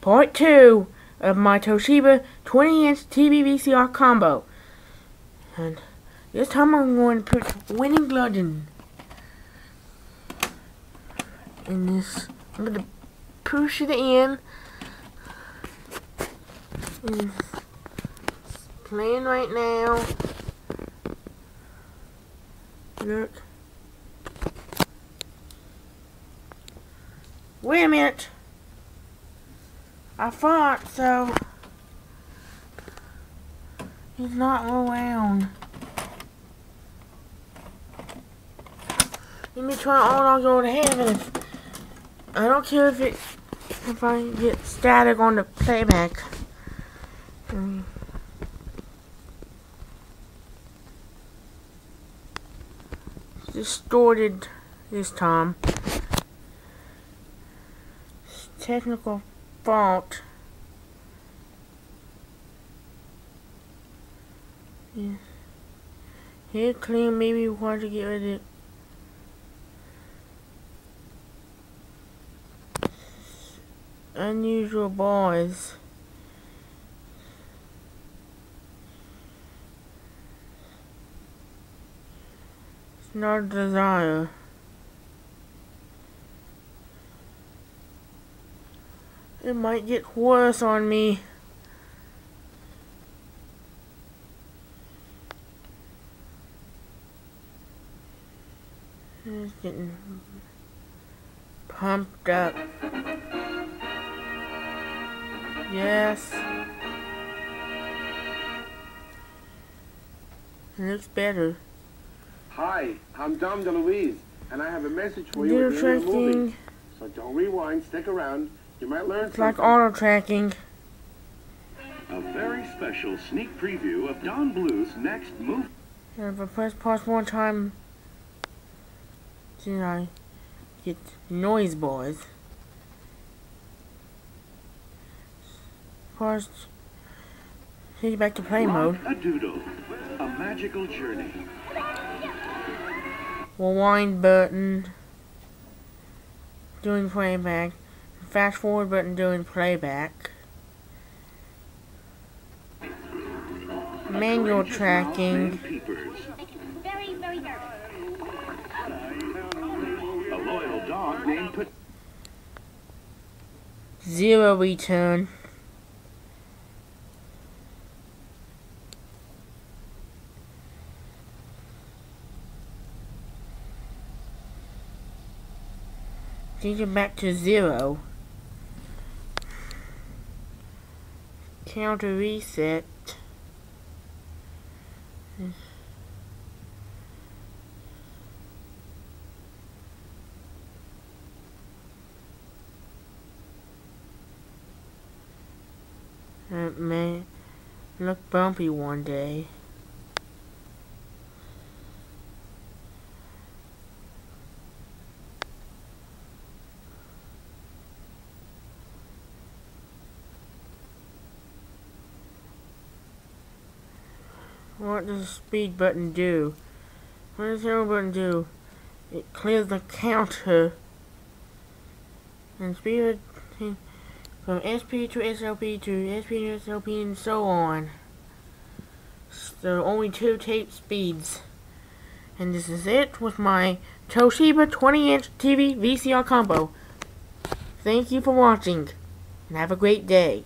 part 2 of my Toshiba 20 inch TV VCR combo. And this time I'm going to put Winning Bludgeon in this. I'm going to push it in. It's playing right now. Look. Wait a minute. I thought so. He's not around. Let me try on I'll go to heaven. I don't care if it if I get static on the playback. Mm. Distorted this time. Technical fault. Yeah. Here clean maybe want to get rid of it. Unusual boys. It's not desire. It might get worse on me. It's getting pumped up. Yes. It looks better. Hi, I'm Dom DeLuise, and I have a message for you at the end of the movie. So don't rewind, stick around. You might learn It's like auto tracking. A very special sneak preview of Don Bluth's next movie. And if I press pause one time, then I get noise boys. First, take it back to play mode. A doodle. A magical journey. Rewind button, doing playback. Fast forward button doing playback. Manual tracking. Zero return. Change it back to zero. Counter reset. It may look bumpy one day. What does the speed button do? What does the arrow button do? It clears the counter. And speed from SP to SLP to SP to SLP and so on. So only two tape speeds. And this is it with my Toshiba 20 inch TV VCR combo. Thank you for watching and have a great day.